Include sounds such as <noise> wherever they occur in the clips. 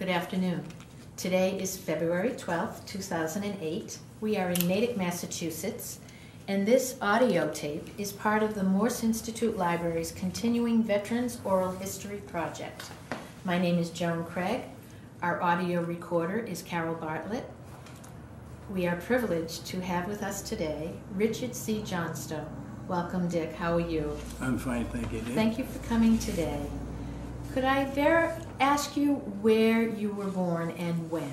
Good afternoon. Today is February 12th, 2008. We are in Natick, Massachusetts, and this audio tape is part of the Morse Institute Library's continuing Veterans Oral History Project. My name is Joan Craig. Our audio recorder is Carol Bartlett. We are privileged to have with us today Richard C. Johnstone. Welcome, Dick. How are you? I'm fine, thank you. Dick. Thank you for coming today. Could I ver- ask you where you were born and when?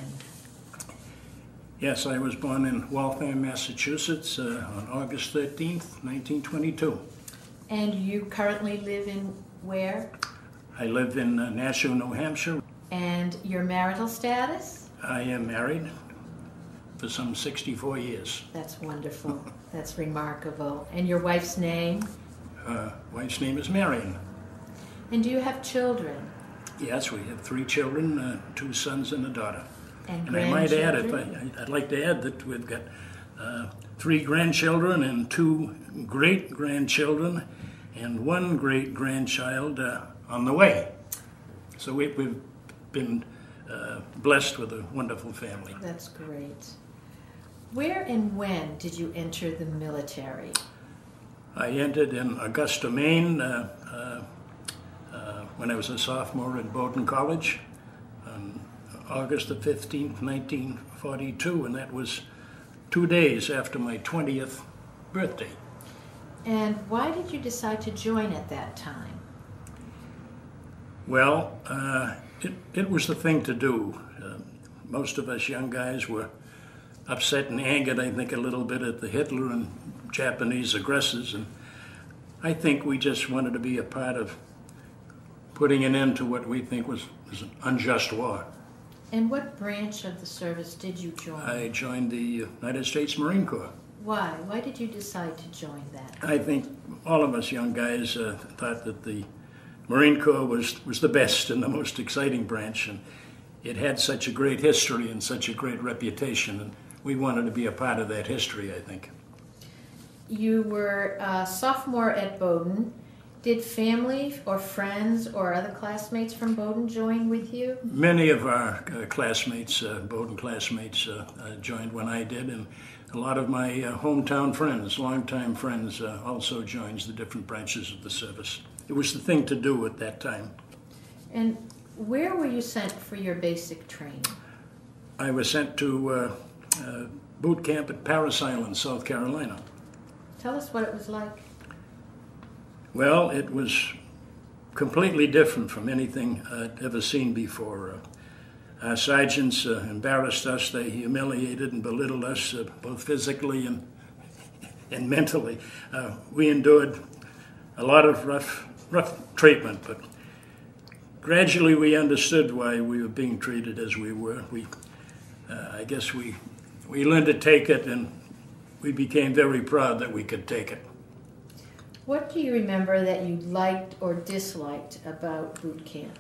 Yes, I was born in Waltham, Massachusetts uh, on August 13th, 1922. And you currently live in where? I live in uh, Nashua, New Hampshire. And your marital status? I am married for some 64 years. That's wonderful. <laughs> That's remarkable. And your wife's name? Uh, wife's name is Marion. And do you have children? Yes, we have three children, uh, two sons and a daughter. And, And I might add, if? I, I'd like to add that we've got uh, three grandchildren and two great grandchildren and one great grandchild uh, on the way. So we, we've been uh, blessed with a wonderful family. That's great. Where and when did you enter the military? I entered in Augusta, Maine uh, uh, when I was a sophomore at Bowdoin College on August the 15th, 1942, and that was two days after my 20th birthday. And why did you decide to join at that time? Well, uh, it, it was the thing to do. Uh, most of us young guys were upset and angered, I think, a little bit at the Hitler and Japanese aggressors, and I think we just wanted to be a part of putting an end to what we think was, was an unjust war. And what branch of the service did you join? I joined the United States Marine Corps. Why? Why did you decide to join that? I think all of us young guys uh, thought that the Marine Corps was, was the best and the most exciting branch, and it had such a great history and such a great reputation, and we wanted to be a part of that history, I think. You were a sophomore at Bowdoin. Did family or friends or other classmates from Bowdoin join with you? Many of our uh, classmates, uh, Bowdoin classmates, uh, uh, joined when I did, and a lot of my uh, hometown friends, longtime friends, uh, also joined the different branches of the service. It was the thing to do at that time. And where were you sent for your basic training? I was sent to uh, uh, boot camp at Parris Island, South Carolina. Tell us what it was like. Well, it was completely different from anything I'd ever seen before. Uh, our sergeants uh, embarrassed us, they humiliated and belittled us, uh, both physically and, and mentally. Uh, we endured a lot of rough, rough treatment, but gradually we understood why we were being treated as we were. We, uh, I guess we, we learned to take it, and we became very proud that we could take it. What do you remember that you liked or disliked about boot camp?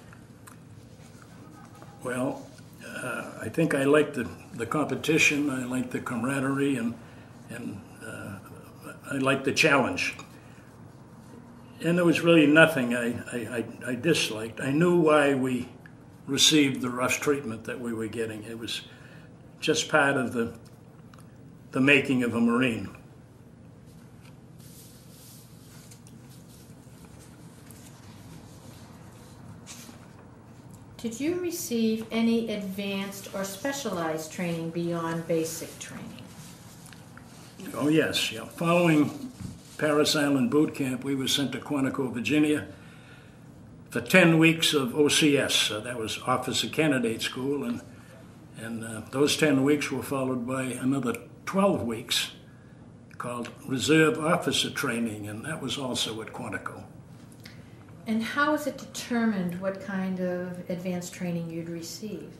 Well, uh, I think I liked the, the competition. I liked the camaraderie, and and uh, I liked the challenge. And there was really nothing I, I, I, I disliked. I knew why we received the rough treatment that we were getting. It was just part of the the making of a Marine. Did you receive any advanced or specialized training beyond basic training? Oh, yes. Yeah. Following Parris Island boot camp, we were sent to Quantico, Virginia for 10 weeks of OCS. Uh, that was Officer Candidate School. And, and uh, those 10 weeks were followed by another 12 weeks called Reserve Officer Training, and that was also at Quantico. And how was it determined what kind of advanced training you'd receive?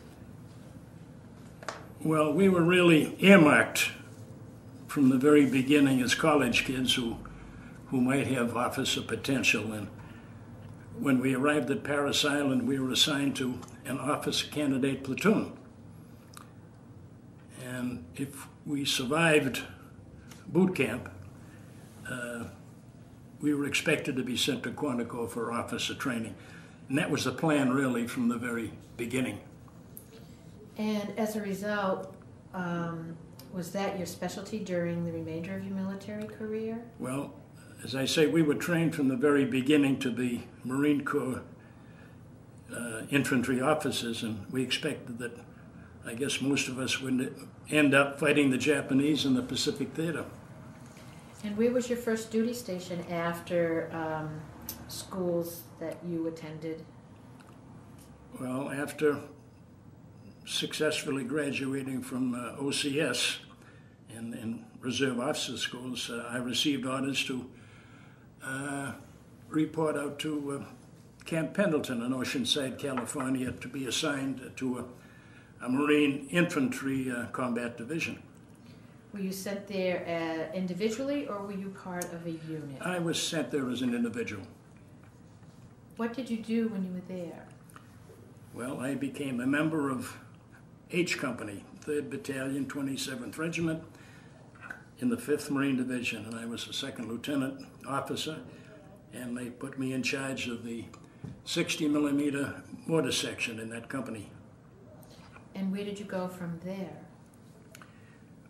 Well, we were really earmarked from the very beginning as college kids who, who might have officer potential. And when we arrived at Parris Island, we were assigned to an officer candidate platoon. And if we survived boot camp, uh, we were expected to be sent to Quantico for officer training. And that was the plan, really, from the very beginning. And as a result, um, was that your specialty during the remainder of your military career? Well, as I say, we were trained from the very beginning to be Marine Corps uh, infantry officers, and we expected that I guess most of us would end up fighting the Japanese in the Pacific Theater. And where was your first duty station after um, schools that you attended? Well, after successfully graduating from uh, OCS and, and Reserve Officer Schools, uh, I received orders to uh, report out to uh, Camp Pendleton in Oceanside, California, to be assigned to a, a Marine Infantry uh, Combat Division. Were you sent there uh, individually or were you part of a unit? I was sent there as an individual. What did you do when you were there? Well, I became a member of H Company, 3rd Battalion, 27th Regiment, in the 5th Marine Division, and I was a second lieutenant officer, and they put me in charge of the 60 millimeter mortar section in that company. And where did you go from there?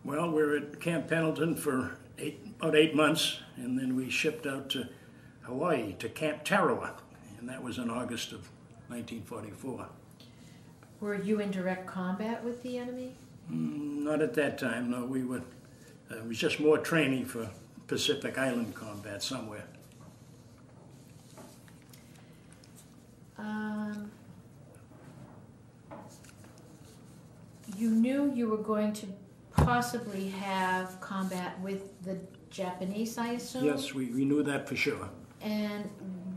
Well, we were at Camp Pendleton for eight, about eight months, and then we shipped out to Hawaii to Camp Tarawa, and that was in August of 1944. Were you in direct combat with the enemy? Mm, not at that time, no. We were, uh, it was just more training for Pacific Island combat somewhere. Um, you knew you were going to possibly have combat with the Japanese, I assume? Yes, we, we knew that for sure. And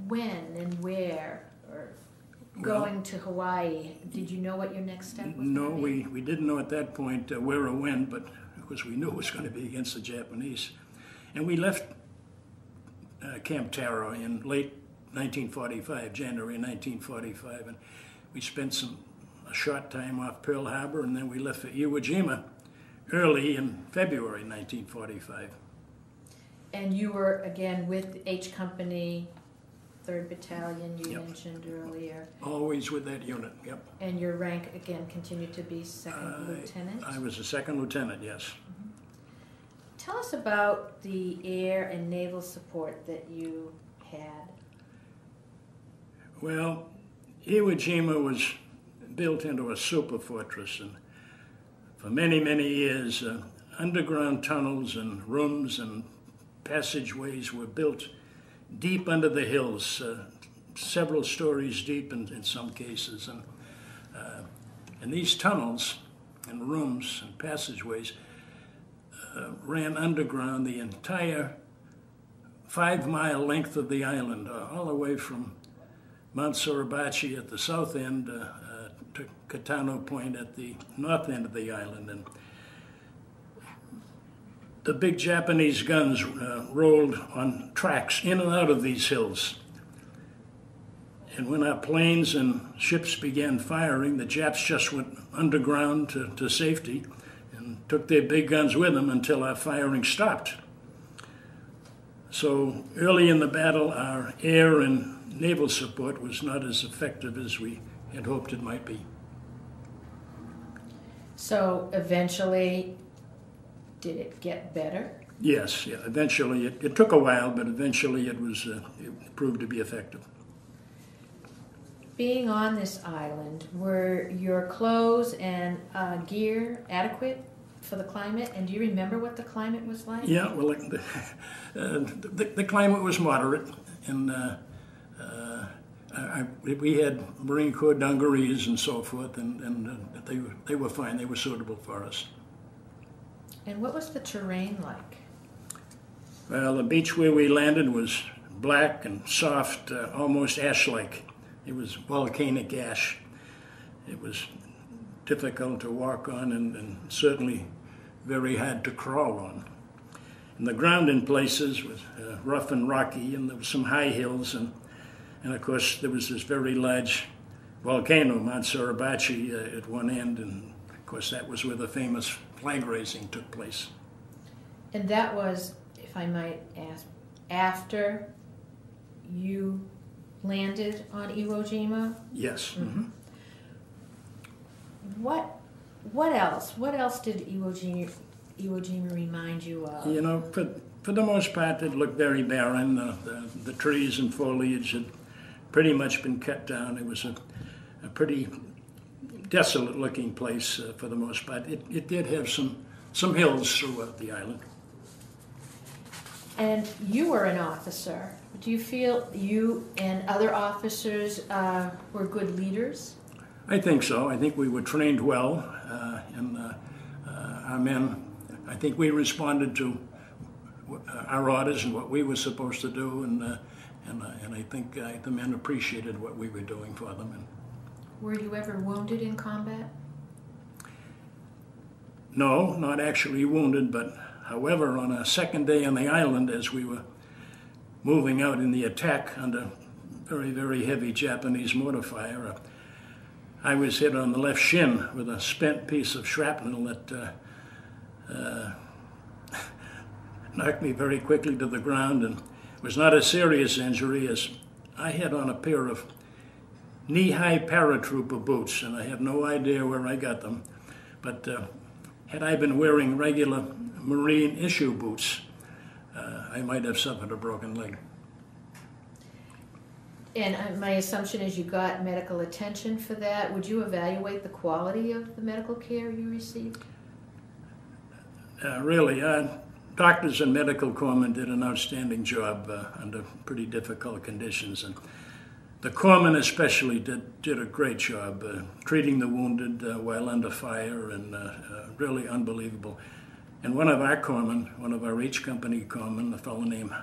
when and where? Or Well- going to Hawaii, did you know what your next step was? No, be? we, we didn't know at that point uh, where or when, but of course we knew it was going to be against the Japanese. And we left uh, Camp Tarawa in late 1945, January 1945, and we spent some a short time off Pearl Harbor, and then we left for Iwo Jima early in February 1945. And you were again with H Company, Third Battalion, you Yep. mentioned earlier, Always with that unit, yep. and your rank again continued to be second I- lieutenant. I was a second lieutenant, yes. Mm-hmm. Tell us about the air and naval support that you had. Well, Iwo Jima was built into a super fortress, and for many, many years, uh, underground tunnels and rooms and passageways were built deep under the hills, uh, several stories deep in, in some cases. And, uh, and these tunnels and rooms and passageways uh, ran underground the entire five mile length of the island, uh, all the way from Mount Suribachi at the south end uh, to Kitano Point at the north end of the island. And the big Japanese guns uh, rolled on tracks in and out of these hills. And when our planes and ships began firing, the Japs just went underground to, to safety and took their big guns with them until our firing stopped. So early in the battle, our air and naval support was not as effective as we had hoped it might be. So eventually, did it get better? Yes, yeah. Eventually, it, it took a while, but eventually it was uh, it proved to be effective. Being on this island, were your clothes and uh, gear adequate for the climate? And do you remember what the climate was like? Yeah, well, the, <laughs> uh, the, the climate was moderate, and uh, I, we had Marine Corps dungarees and so forth, and, and uh, they, were, they were fine. They were suitable for us. And what was the terrain like? Well, the beach where we landed was black and soft, uh, almost ash-like. It was volcanic ash. It was difficult to walk on and, and certainly very hard to crawl on. And the ground in places was uh, rough and rocky, and there were some high hills, and, and of course there was this very large volcano, Mount Suribachi, uh, at one end, and of course that was where the famous flag raising took place. And that was, if I might ask, after you landed on Iwo Jima? Yes. mhm. What What else? What else did Iwo Jima, Iwo Jima remind you of? You know, for, for the most part, it looked very barren. Uh, the, the trees and foliage had pretty much been cut down. It was a, a pretty desolate looking place uh, for the most part. It, it did have some, some hills throughout the island. And you were an officer. Do you feel you and other officers uh, were good leaders? I think so. I think we were trained well, uh, and uh, uh our men, I think we responded to uh, our orders and what we were supposed to do, and, uh, and, and I think the men appreciated what we were doing for them. And were you ever wounded in combat? No, not actually wounded, but however, on a second day on the island, as we were moving out in the attack under very, very heavy Japanese mortar fire, uh, I was hit on the left shin with a spent piece of shrapnel that uh, uh, <laughs> knocked me very quickly to the ground and was not a serious injury as I had on a pair of knee-high paratrooper boots, and I have no idea where I got them. But uh, had I been wearing regular Marine issue boots, uh, I might have suffered a broken leg. And uh, my assumption is you got medical attention for that. Would you evaluate the quality of the medical care you received? Uh, really, uh, doctors and medical corpsmen did an outstanding job uh, under pretty difficult conditions. And the corpsmen especially did, did a great job uh, treating the wounded uh, while under fire and uh, uh really unbelievable. And one of our corpsmen, one of our H Company corpsmen, a fellow named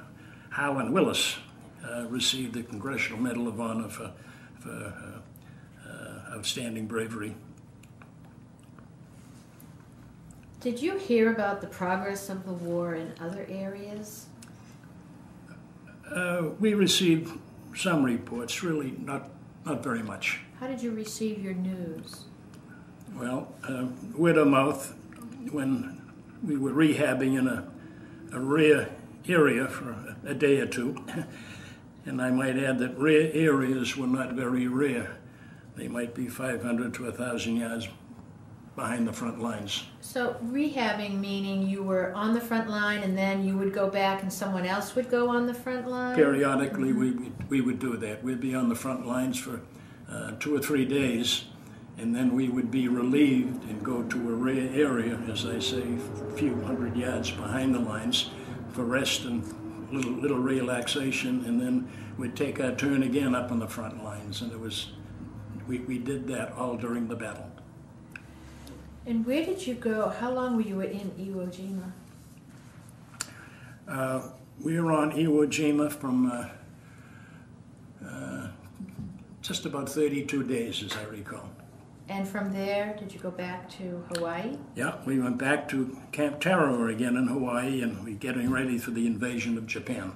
Howland Willis, uh, received the Congressional Medal of Honor for, for outstanding bravery. Did you hear about the progress of the war in other areas? we received some reports, really not, not very much. How did you receive your news? Well, uh, word of mouth, when we were rehabbing in a, a rear area for a, a day or two, <laughs> and I might add that rear areas were not very rare. They might be 500 to 1,000 yards behind the front lines. So rehabbing meaning you were on the front line and then you would go back and someone else would go on the front line? Periodically mm-hmm. we, we would do that. We'd be on the front lines for uh, two or three days and then we would be relieved and go to a rear area, as I say, a few hundred yards behind the lines for rest and little little relaxation, and then we'd take our turn again up on the front lines, and it was we, we did that all during the battle. And where did you go? How long were you in Iwo Jima? Uh, we were on Iwo Jima from uh, uh, just about 32 days, as I recall. And from there, did you go back to Hawaii? Yeah, we went back to Camp Tarawa again in Hawaii, and we're getting ready for the invasion of Japan.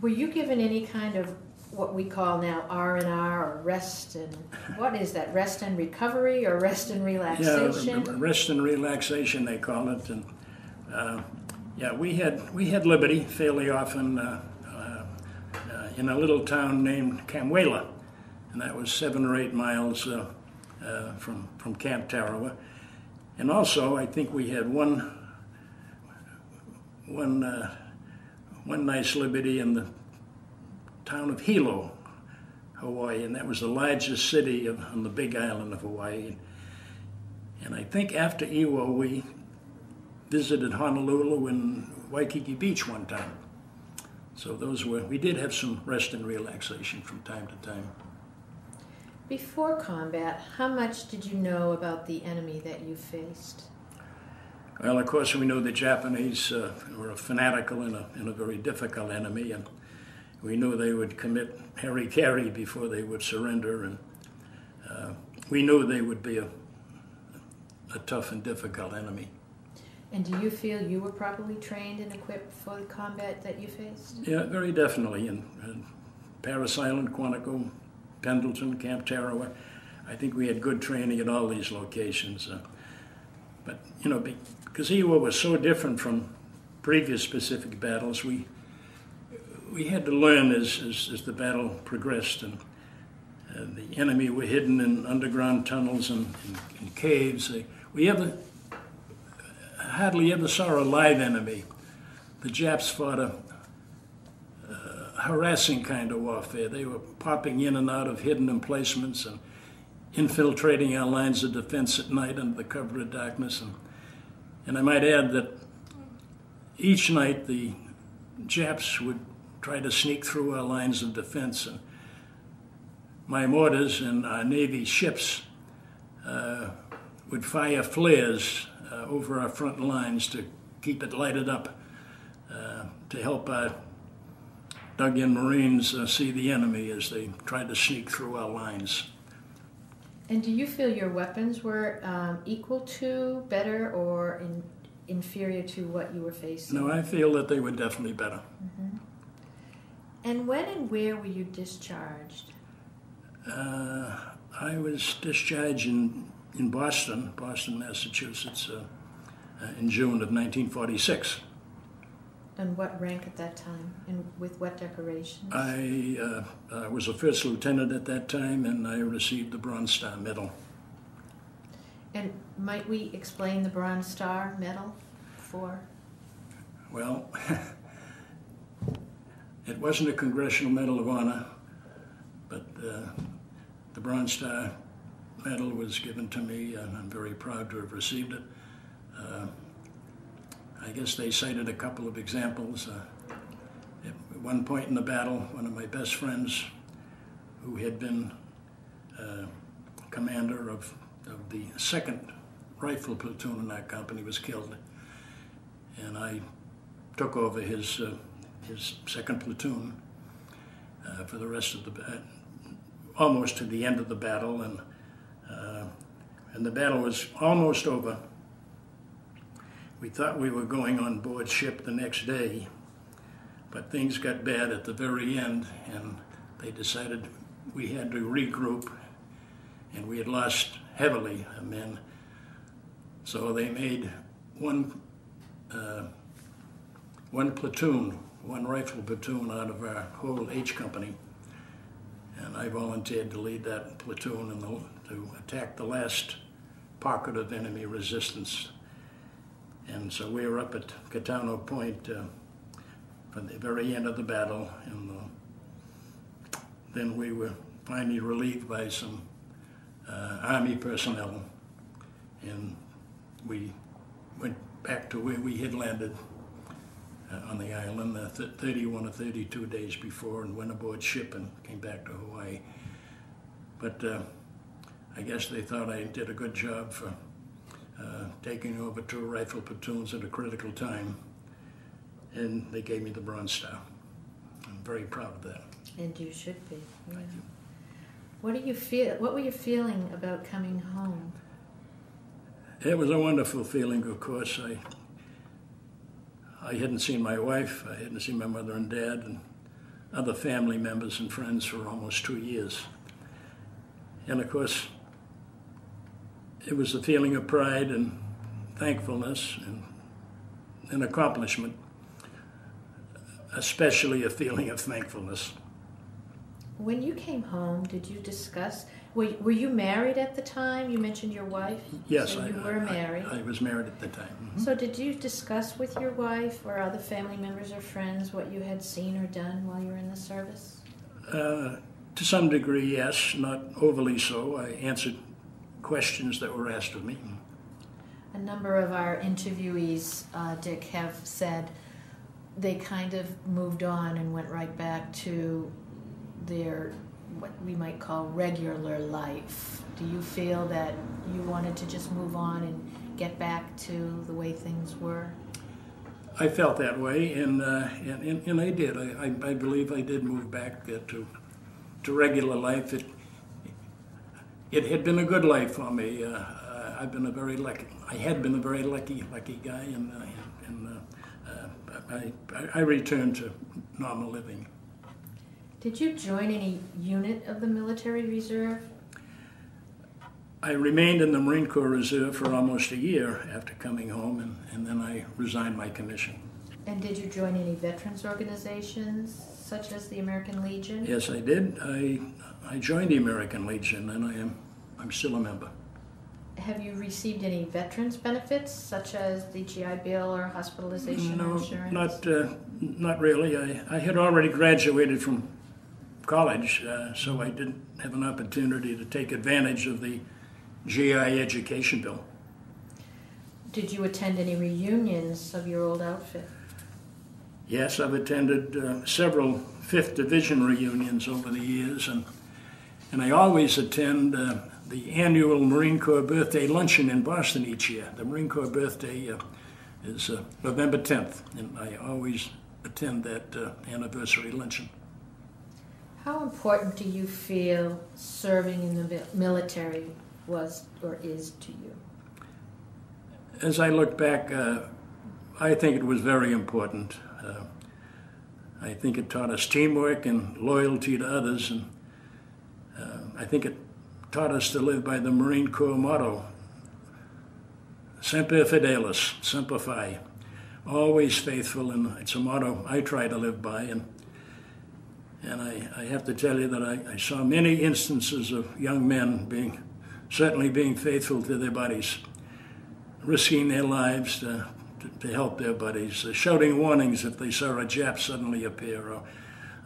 Were you given any kind of what we call now R and R or rest and what is that? Rest and recovery or rest and relaxation? Yeah, rest and relaxation they call it. And uh, yeah, we had we had liberty fairly often uh, uh, uh in a little town named Kamuela, and that was seven or eight miles uh, uh, from from Camp Tarawa. And also, I think we had one one one nice liberty in the town of Hilo, Hawaii, and that was the largest city of, on the big island of Hawaii. And I think after Iwo, we visited Honolulu and Waikiki Beach one time. So those were, we did have some rest and relaxation from time to time. Before combat, how much did you know about the enemy that you faced? Well, of course, we know the Japanese uh, were a fanatical and a, and a very difficult enemy, and we knew they would commit hara-kiri before they would surrender, and uh, we knew they would be a, a tough and difficult enemy. And do you feel you were properly trained and equipped for the combat that you faced? Yeah, very definitely. In, in Parris Island, Quantico, Pendleton, Camp Tarawa, I think we had good training at all these locations. Uh, but, you know, because Iwo was so different from previous Pacific battles, we we had to learn as, as, as the battle progressed, and uh, the enemy were hidden in underground tunnels and, and, and caves. They, we ever hardly ever saw a live enemy. The Japs fought a, uh, harassing kind of warfare. They were popping in and out of hidden emplacements and infiltrating our lines of defense at night under the cover of darkness. And, and I might add that each night the Japs would try to sneak through our lines of defense. And my mortars and our Navy ships uh, would fire flares uh, over our front lines to keep it lighted up uh, to help our dug in Marines uh, see the enemy as they tried to sneak through our lines. And do you feel your weapons were um, equal to, better, or in, inferior to what you were facing? No, I feel that they were definitely better. Mm-hmm. And when and where were you discharged? Uh, I was discharged in, in Boston, Boston, Massachusetts, uh, uh, in June of 1946. And what rank at that time, and with what decorations? I uh, was a first lieutenant at that time, and I received the Bronze Star Medal. And might we explain the Bronze Star Medal for? Well, <laughs> it wasn't a Congressional Medal of Honor, but uh, the Bronze Star Medal was given to me, and I'm very proud to have received it. Uh, I guess they cited a couple of examples. Uh, at one point in the battle, one of my best friends, who had been uh, commander of, of the second rifle platoon in that company, was killed. And I took over his, uh, his second platoon uh, for the rest of the almost to the end of the battle, and uh, and the battle was almost over. We thought we were going on board ship the next day, but things got bad at the very end, and they decided we had to regroup, and we had lost heavily men. So they made one uh, one platoon, one rifle platoon out of our whole H company. And I volunteered to lead that platoon and to attack the last pocket of enemy resistance. And so we were up at Kitano Point uh, the very end of the battle, and uh, then we were finally relieved by some uh, Army personnel, and we went back to where we had landed uh, on the island uh, 31 or 32 days before and went aboard ship and came back to Hawaii. But uh, I guess they thought I did a good job for uh, taking over two rifle platoons at a critical time, and they gave me the Bronze Star. I'm very proud of that. And you should be. Yeah. What do you feel? What were you feeling about coming home? It was a wonderful feeling, of course. I I hadn't seen my wife, I hadn't seen my mother and dad, and other family members and friends for almost two years. And of course, it was a feeling of pride and thankfulness and an accomplishment, especially a feeling of thankfulness. When you came home, did you discuss were, were you married at the time? You mentioned your wife. Yes, so I, you were I, married. I, I, was married at the time. Mm-hmm. So did you discuss with your wife or other family members or friends what you had seen or done while you were in the service? Uh, to some degree, yes. Not overly so. I answered questions that were asked of me. A number of our interviewees, uh, Dick, have said they kind of moved on and went right back to their what we might call regular life. Do you feel that you wanted to just move on and get back to the way things were? I felt that way, and uh, and, and, and, I did. I, I, I, believe I did move back uh, to to regular life. It it had been a good life for me. Uh, I've been a very lucky. I had been a very lucky lucky guy, and uh, and uh, I I returned to normal living. Did you join any unit of the military reserve? I remained in the Marine Corps Reserve for almost a year after coming home, and, and then I resigned my commission. And did you join any veterans organizations, such as the American Legion? Yes, I did. I, I joined the American Legion, and I am I'm still a member. Have you received any veterans benefits, such as the GI Bill or hospitalization no, insurance? not uh, not really. I, I had already graduated from college, uh, so I didn't have an opportunity to take advantage of the GI education bill. Did you attend any reunions of your old outfit? Yes, I've attended uh, several Fifth Division reunions over the years, and and I always attend uh, the annual Marine Corps birthday luncheon in Boston each year. The Marine Corps birthday uh, is uh, November 10th, and I always attend that uh, anniversary luncheon. How important do you feel serving in the military was or is to you? As I look back, uh, I think it was very important. Uh, I think it taught us teamwork and loyalty to others, and uh, I think it taught us to live by the Marine Corps motto Semper Fidelis, Semper Fi, always faithful, and it's a motto I try to live by. And and I, I have to tell you that I, I saw many instances of young men being certainly being faithful to their buddies, risking their lives to, to, to help their buddies, uh, shouting warnings if they saw a Jap suddenly appear, or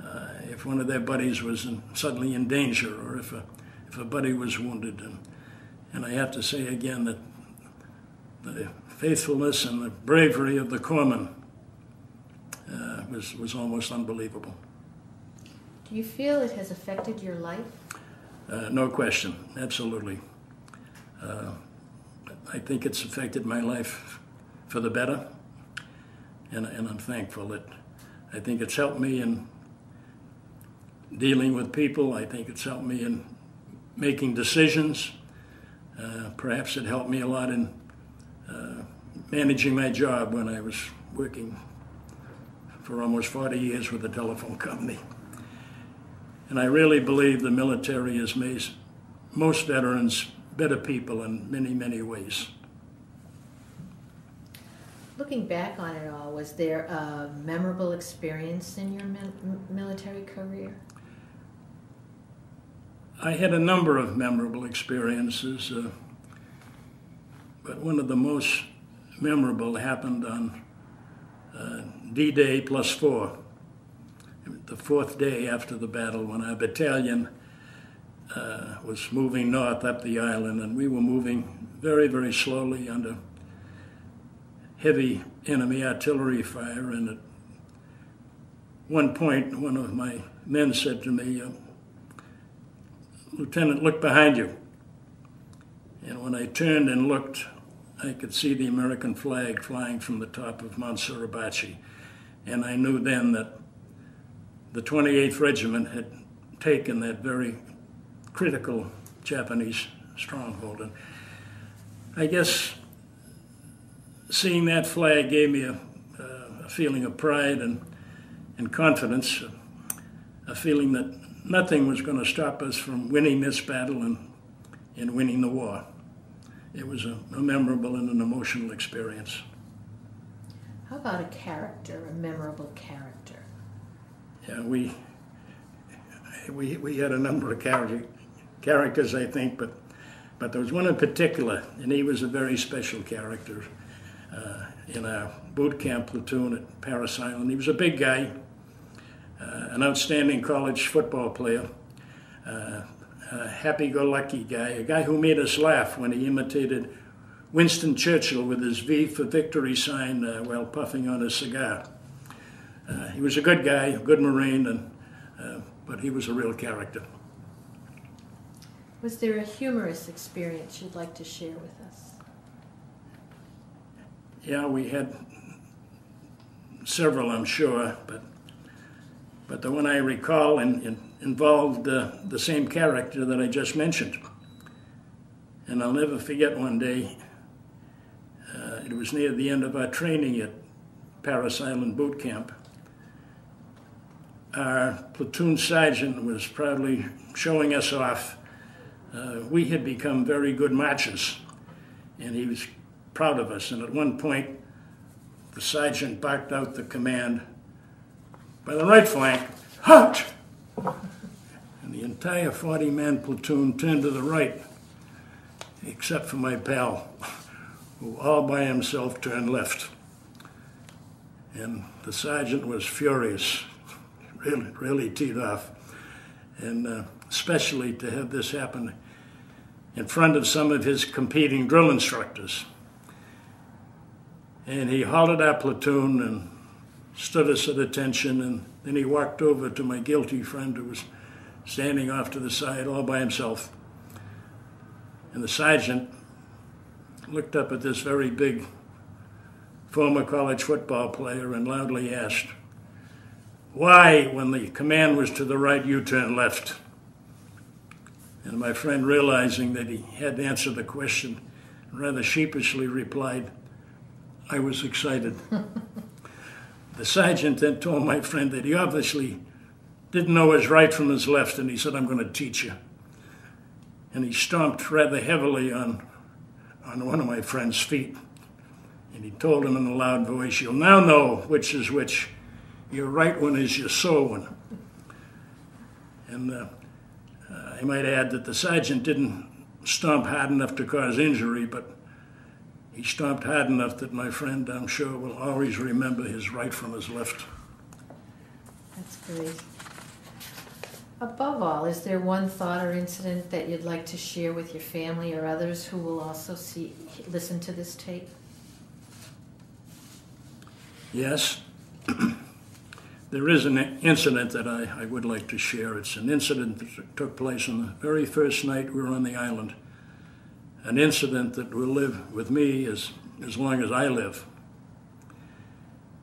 uh, if one of their buddies was in, suddenly in danger, or if a, if a buddy was wounded. And, and I have to say again that the faithfulness and the bravery of the corpsmen uh, was, was almost unbelievable. Do you feel it has affected your life? Uh, no question, absolutely. Uh, I think it's affected my life for the better, and, and I'm thankful that I think it's helped me in dealing with people. I think it's helped me in making decisions. Uh, perhaps it helped me a lot in uh, managing my job when I was working for almost 40 years with a telephone company. And I really believe the military has made most veterans better people in many, many ways. Looking back on it all, was there a memorable experience in your military career? I had a number of memorable experiences, uh, but one of the most memorable happened on uh, D Day plus four, the fourth day after the battle, when our battalion uh, was moving north up the island, and we were moving very, very slowly under heavy enemy artillery fire. And at one point, one of my men said to me, uh, Lieutenant, look behind you. And when I turned and looked, I could see the American flag flying from the top of Mount Suribachi. And I knew then that the 28th Regiment had taken that very critical Japanese stronghold. And I guess seeing that flag gave me a, uh, a feeling of pride and, and confidence, a feeling that nothing was going to stop us from winning this battle and, and winning the war. It was a, a memorable and an emotional experience. How about a character, a memorable character? Yeah, we we we had a number of character, characters, I think, but but there was one in particular, and he was a very special character uh, in our boot camp platoon at Parris Island. He was a big guy, uh, an outstanding college football player, uh, a happy-go-lucky guy, a guy who made us laugh when he imitated Winston Churchill with his V for Victory sign uh, while puffing on a cigar. Uh, he was a good guy, a good Marine, and, uh, but he was a real character. Was there a humorous experience you'd like to share with us? Yeah, we had several, I'm sure, but but the one I recall in, in, involved uh, the same character that I just mentioned. And I'll never forget one day, uh, it was near the end of our training at Parris Island Boot Camp. Our platoon sergeant was proudly showing us off. Uh, we had become very good marchers, and he was proud of us. And at one point, the sergeant barked out the command by the right flank, Halt! And the entire 40 man platoon turned to the right, except for my pal, who all by himself turned left. And the sergeant was furious, really, teed off. And uh, especially to have this happen in front of some of his competing drill instructors. And he halted our platoon and stood us at attention, and then he walked over to my guilty friend who was standing off to the side all by himself. And the sergeant looked up at this very big former college football player and loudly asked, Why, when the command was to the right, you turn left? And my friend, realizing that he had to answer the question, rather sheepishly replied, I was excited. <laughs> the sergeant then told my friend that he obviously didn't know his right from his left, and he said, I'm going to teach you. And he stomped rather heavily on, on one of my friend's feet. And he told him in a loud voice, You'll now know which is which. Your right one is your sore one. And uh, I might add that the sergeant didn't stomp hard enough to cause injury, but he stomped hard enough that my friend, I'm sure, will always remember his right from his left. That's great. Above all, is there one thought or incident that you'd like to share with your family or others who will also see, listen to this tape? Yes. There is an incident that I, I would like to share. It's an incident that took place on the very first night we were on the island an incident that will live with me as, as long as I live.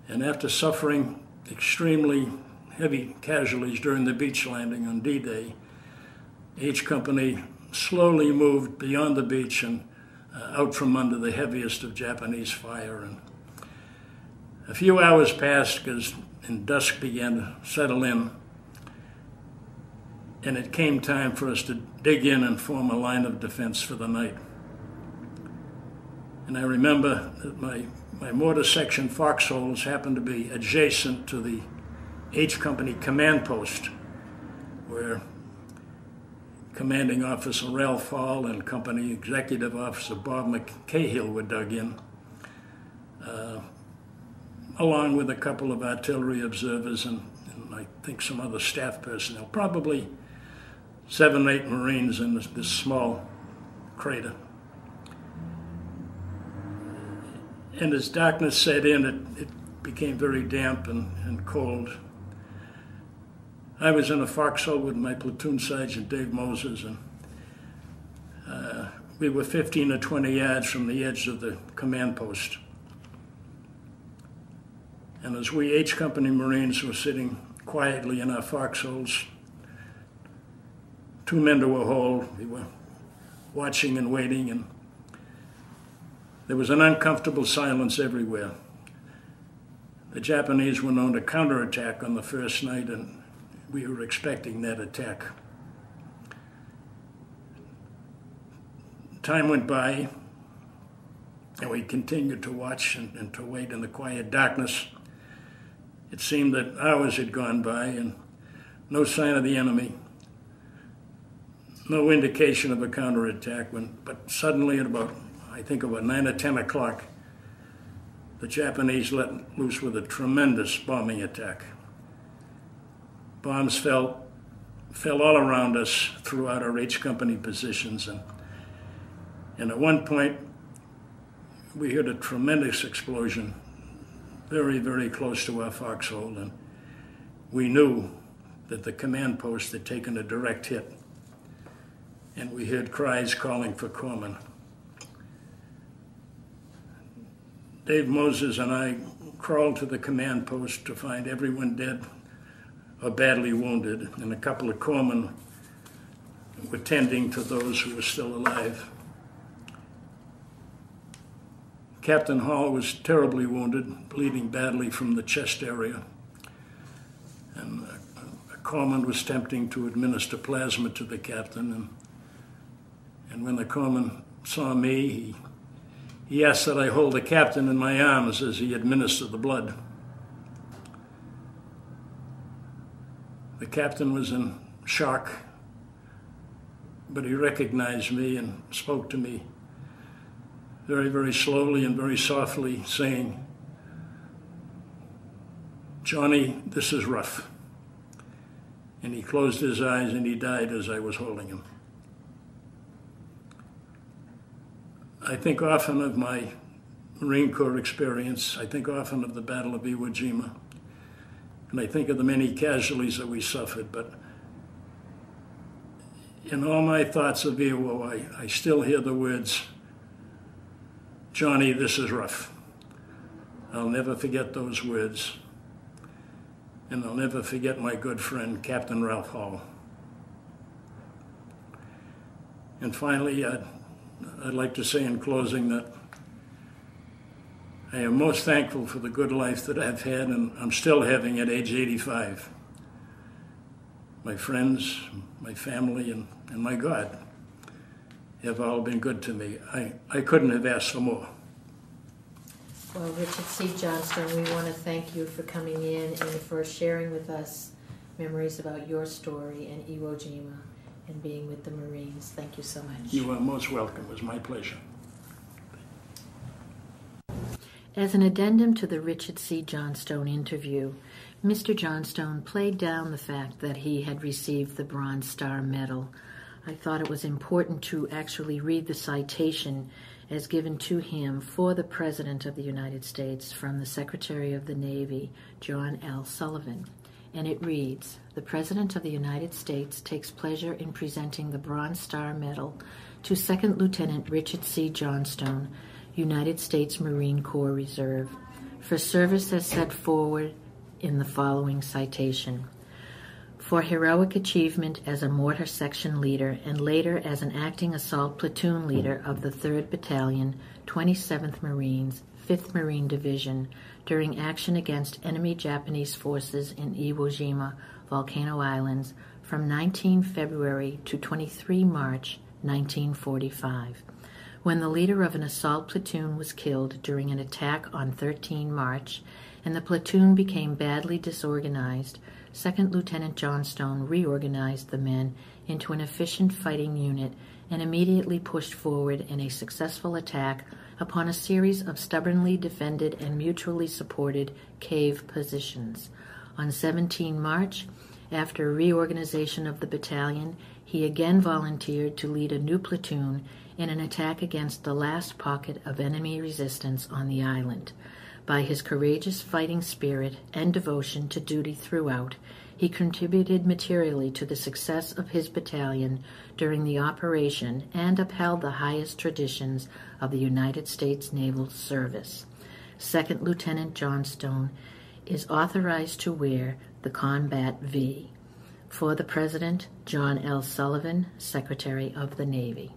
And after suffering extremely heavy casualties during the beach landing on D Day, H Company slowly moved beyond the beach and uh, out from under the heaviest of Japanese fire. And a few hours passed as and dusk began to settle in. And it came time for us to dig in and form a line of defense for the night. And I remember that my, my mortar section foxholes happened to be adjacent to the H Company command post, where Commanding Officer Ralph Hall and Company Executive Officer Bob McCahill were dug in, along with a couple of artillery observers and, and, I think some other staff personnel, probably seven, eight Marines in this, this small crater. and as darkness set in, it, it became very damp and, and cold. I was in a foxhole with my platoon sergeant, Dave Moses, and uh, we were 15 or 20 yards from the edge of the command post. And as we H Company Marines were sitting quietly in our foxholes, two men to a hole, we were watching and waiting, and there was an uncomfortable silence everywhere. The Japanese were known to counterattack on the first night, and we were expecting that attack. Time went by, and we continued to watch and, and, to wait in the quiet darkness. It seemed that hours had gone by, and no sign of the enemy, no indication of a counterattack. When, but suddenly, at about I think about 9 or 10 o'clock, the Japanese let loose with a tremendous bombing attack. Bombs fell, fell all around us throughout our H Company positions. And, and at one point, we heard a tremendous explosion very, very close to our foxhole. And we knew that the command post had taken a direct hit. And we heard cries calling for corpsmen. Dave Moses and I crawled to the command post to find everyone dead or badly wounded, and a couple of corpsmen were tending to those who were still alive. Captain Hall was terribly wounded, bleeding badly from the chest area. And a, corpsman was attempting to administer plasma to the captain. And, and when the corpsman saw me, he he asked that I hold the captain in my arms as he administered the blood. The captain was in shock, but he recognized me and spoke to me very, very slowly and very softly, saying, Johnny, this is rough. And he closed his eyes and he died as I was holding him. I think often of my Marine Corps experience. I think often of the Battle of Iwo Jima. And I think of the many casualties that we suffered. But in all my thoughts of Iwo, I, I still hear the words, Johnny, this is rough. I'll never forget those words. And I'll never forget my good friend, Captain Ralph Hall. And finally, I'd, I'd like to say in closing that I am most thankful for the good life that I've had and I'm still having at age 85. My friends, my family, and, and my God have all been good to me. I, I couldn't have asked for more. Well, Richard C. Johnstone, we want to thank you for coming in and for sharing with us memories about your story and Iwo Jima and being with the Marines. Thank you so much. You are most welcome. It was my pleasure. As an addendum to the Richard C. Johnstone interview, Mr. Johnstone played down the fact that he had received the Bronze Star Medal. I thought it was important to actually read the citation as given to him for the President of the United States from the Secretary of the Navy, John L. Sullivan. And it reads The President of the United States takes pleasure in presenting the Bronze Star Medal to Second Lieutenant Richard C. Johnstone, United States Marine Corps Reserve, for service as set forward in the following citation for heroic achievement as a mortar section leader and later as an acting assault platoon leader of the 3rd Battalion, 27th Marines, 5th Marine Division during action against enemy Japanese forces in Iwo Jima, Volcano Islands from 19 February to 23 March 1945. When the leader of an assault platoon was killed during an attack on 13 March and the platoon became badly disorganized, Second Lieutenant Johnstone reorganized the men into an efficient fighting unit and immediately pushed forward in a successful attack upon a series of stubbornly defended and mutually supported cave positions. On 17 March, after reorganization of the battalion, he again volunteered to lead a new platoon in an attack against the last pocket of enemy resistance on the island. By his courageous fighting spirit and devotion to duty throughout, he contributed materially to the success of his battalion during the operation and upheld the highest traditions of the United States Naval Service. Second Lieutenant Johnstone is authorized to wear the Combat V. For the President, John L. Sullivan, Secretary of the Navy.